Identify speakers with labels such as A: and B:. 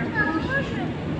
A: Можем?